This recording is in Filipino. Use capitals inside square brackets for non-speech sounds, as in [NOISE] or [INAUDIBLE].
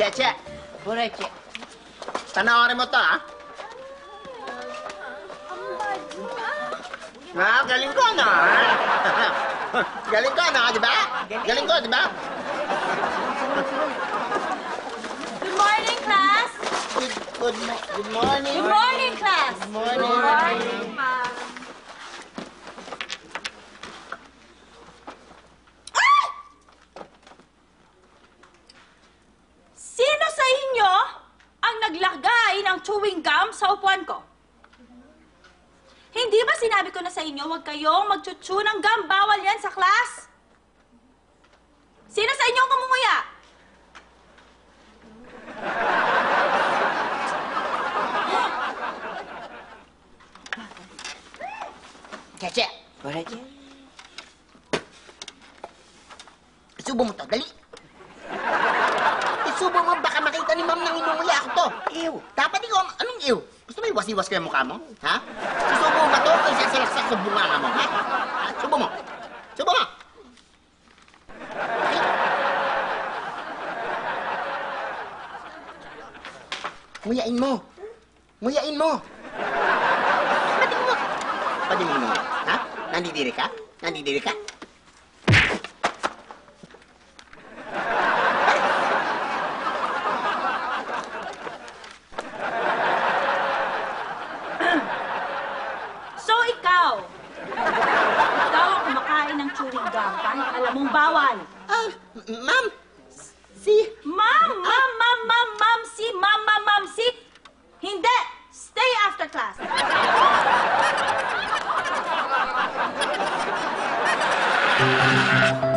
Cheche, Bureche. panoorin mo to, ha? Ah, galing ko, no? ha? galing ko, no? Di ba? Galing ko, di ba? Good morning, class! Good, good, mo- good morning. Good morning, class! Good morning. Ng chewing gum sa upuan ko? Hindi ba sinabi ko na sa inyo, huwag kayong magchuchu ng gum. Bawal yan sa class. Sino sa inyo ang kumumuya? Cheche, Bureche. isubo mo to, dali. Isubo mo, baka makita ni ma'am nang inunguya ako to. Ew. Dapat ikaw, anong ew? Gusto mo iwas-iwas yung mukha mo? Ha? Mo ba to? Kung sasalaksak ko bunganga mo, ha? Subo mo. Subo mo. Nguyain mo. Nguyain mo. Pati mo. Pati mo. Ha? Nandidiri ka? Nandidiri ka? So, ikaw. Ikaw ang kumakain ng kahit alam mong bawal. Ah, ma'am. Si... Ma'am, ma'am, ma'am, ma'am, ma'am, si, ma'am, ma'am, ma'am, si. Hindi! Stay after class. Ma'am, [LAUGHS]